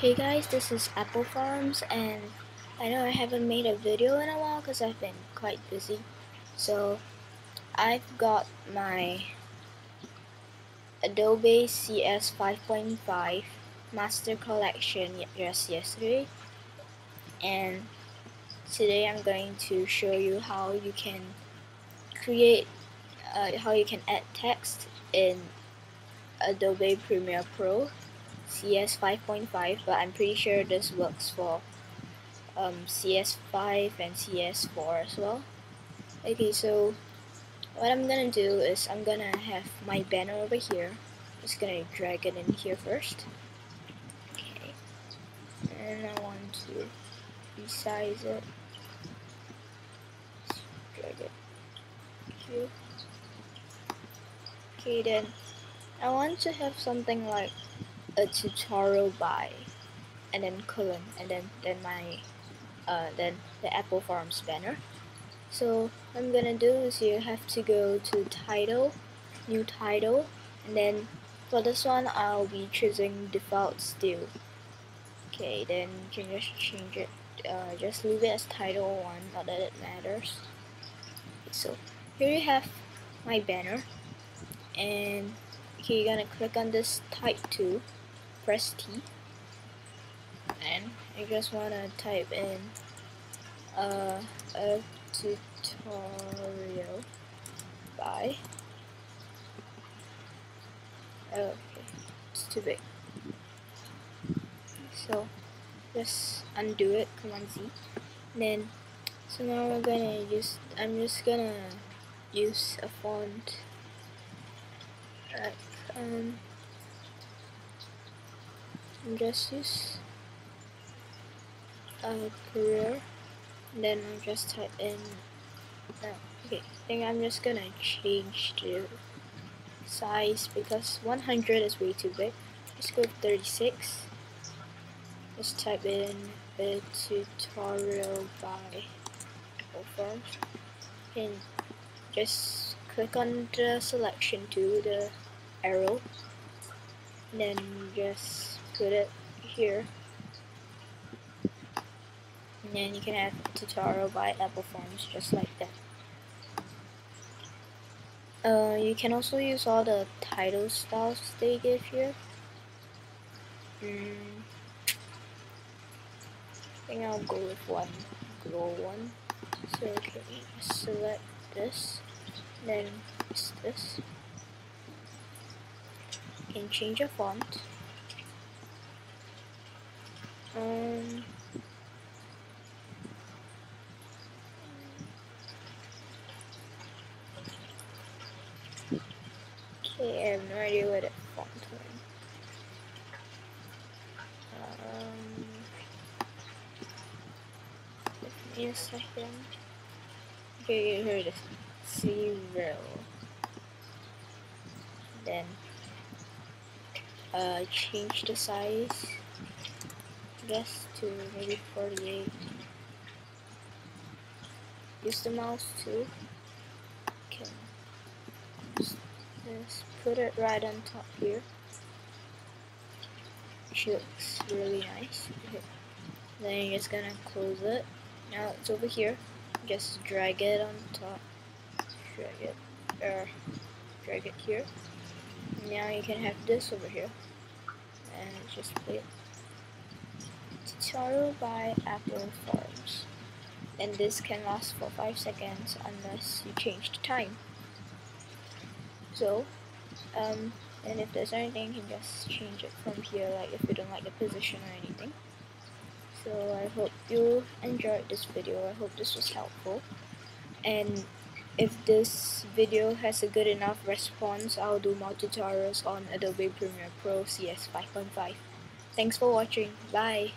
Hey guys, this is Apple Forums and I know I haven't made a video in a while because I've been quite busy. So I've got my Adobe CS 5.5 Master Collection just yesterday and today I'm going to show you how you can create uh, how you can add text in Adobe Premiere Pro CS 5.5 but I'm pretty sure this works for um, CS5 and CS4 as well. Okay so what I'm gonna do is I'm gonna have my banner over here. Just gonna drag it in here first. Okay. And I want to resize it. Drag it here. Okay then I want to have something like a tutorial by and then colon and then then my uh, then the Apple Forums banner. So what I'm gonna do is you have to go to title new title and then for this one I'll be choosing default still. Okay then you can just change it uh, just leave it as title 1 not that it matters. So here you have my banner and okay you're gonna click on this type tool press T. And I just want to type in uh, a tutorial by oh, okay it's too big. So just undo it command Z. Then so now we're gonna use I'm just gonna use a font. Like um just use a Courier. Then I'll just type in uh, okay I think I'm just gonna change the size because 100 is way too big. Let's go 36 let's type in a tutorial by Forums and just click on the selection tool the arrow. Then just put it here. And then you can add tutorial by Apple Forums just like that. Uh, you can also use all the title styles they give here mm, I think I'll go with one glow one. So okay select this then this you can change a font um, okay, I have no idea what it font was. Um, give me a second. Okay, here it is. Zero. Then, uh, change the size guess to maybe 48. Use the mouse too. Okay. Just put it right on top here. Which looks really nice. Then you're just gonna close it. Now it's over here. Just drag it on top. Drag it. Or drag it here. Now you can have this over here. And just play it tutorial by Apple Forums and this can last for 5 seconds unless you change the time so um, and if there's anything you can just change it from here like if you don't like the position or anything so I hope you enjoyed this video I hope this was helpful and if this video has a good enough response I'll do more tutorials on Adobe Premiere Pro CS 5.5 Thanks for watching. Bye.